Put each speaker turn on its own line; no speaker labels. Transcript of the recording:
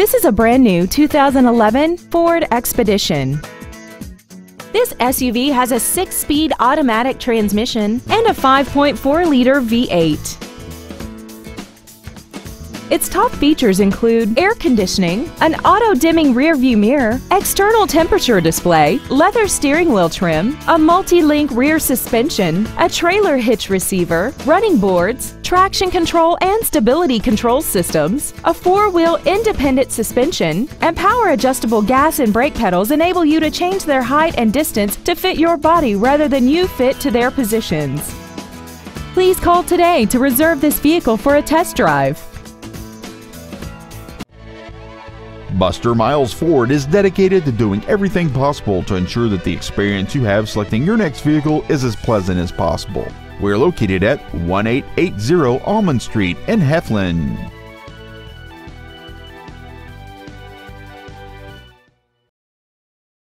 This is a brand new 2011 Ford Expedition. This SUV has a 6-speed automatic transmission and a 5.4-liter V8. Its top features include air conditioning, an auto-dimming rearview mirror, external temperature display, leather steering wheel trim, a multi-link rear suspension, a trailer hitch receiver, running boards, traction control and stability control systems, a four-wheel independent suspension, and power adjustable gas and brake pedals enable you to change their height and distance to fit your body rather than you fit to their positions. Please call today to reserve this vehicle for a test drive.
Buster Miles Ford is dedicated to doing everything possible to ensure that the experience you have selecting your next vehicle is as pleasant as possible. We're located at 1880 Almon Street in Heflin.